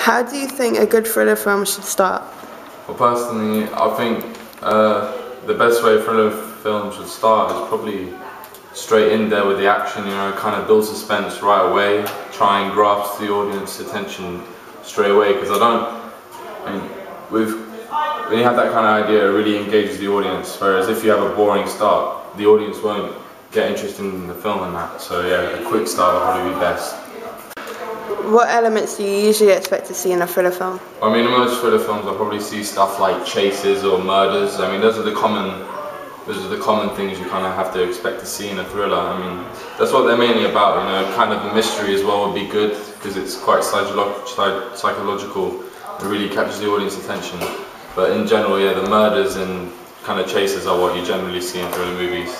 How do you think a good thriller film should start? Well, personally, I think uh, the best way a thriller film should start is probably straight in there with the action, you know, kind of build suspense right away, try and grasp the audience's attention straight away, because I don't, I mean, with, when you have that kind of idea, it really engages the audience, whereas if you have a boring start, the audience won't get interested in the film and that, so yeah, a quick start would probably be best. What elements do you usually expect to see in a thriller film? I mean, in most thriller films, I'll probably see stuff like chases or murders. I mean, those are the common, those are the common things you kind of have to expect to see in a thriller. I mean, that's what they're mainly about. You know, kind of a mystery as well would be good because it's quite psycholo psychological. It really captures the audience attention. But in general, yeah, the murders and kind of chases are what you generally see in thriller movies.